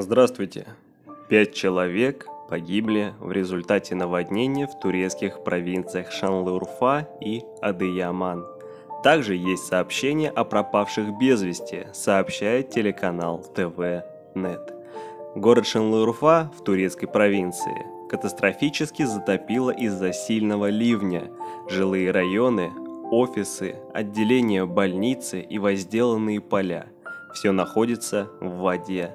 Здравствуйте. Пять человек погибли в результате наводнения в турецких провинциях Шанлы-Урфа и Адыяман. Также есть сообщение о пропавших без вести, сообщает телеканал ТВ.Нет. Город Шанлы-Урфа в турецкой провинции катастрофически затопило из-за сильного ливня. Жилые районы, офисы, отделения больницы и возделанные поля – все находится в воде.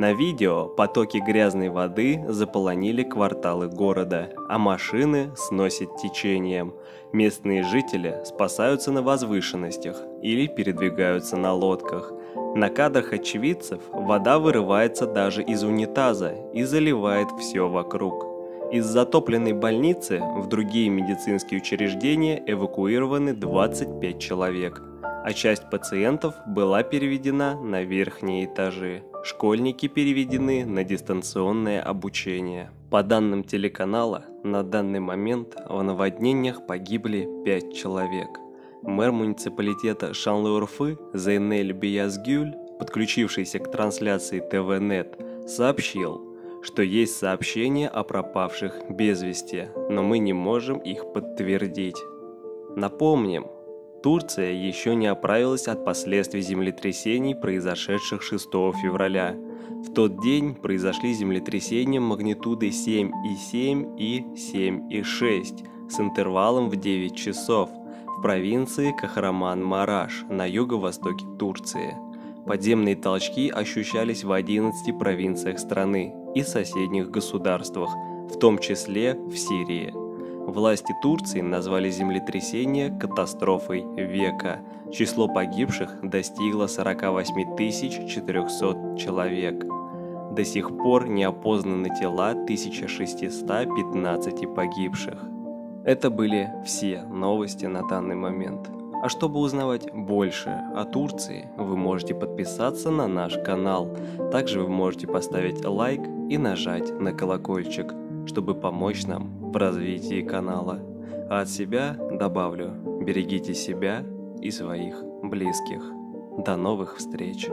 На видео потоки грязной воды заполонили кварталы города, а машины сносят течением. Местные жители спасаются на возвышенностях или передвигаются на лодках. На кадрах очевидцев вода вырывается даже из унитаза и заливает все вокруг. Из затопленной больницы в другие медицинские учреждения эвакуированы 25 человек – а часть пациентов была переведена на верхние этажи. Школьники переведены на дистанционное обучение. По данным телеканала, на данный момент в наводнениях погибли 5 человек. Мэр муниципалитета Шанлы-Урфы Зейнель Биязгюль, подключившийся к трансляции ТВНет, сообщил, что есть сообщения о пропавших без вести, но мы не можем их подтвердить. Напомним, Турция еще не оправилась от последствий землетрясений, произошедших 6 февраля. В тот день произошли землетрясения магнитудой 7,7 и 7,6 с интервалом в 9 часов в провинции Кахраман-Мараш на юго-востоке Турции. Подземные толчки ощущались в 11 провинциях страны и соседних государствах, в том числе в Сирии. Власти Турции назвали землетрясение катастрофой века. Число погибших достигло 48 400 человек. До сих пор не опознаны тела 1615 погибших. Это были все новости на данный момент. А чтобы узнавать больше о Турции, вы можете подписаться на наш канал. Также вы можете поставить лайк и нажать на колокольчик, чтобы помочь нам в развитии канала. А от себя добавлю, берегите себя и своих близких. До новых встреч!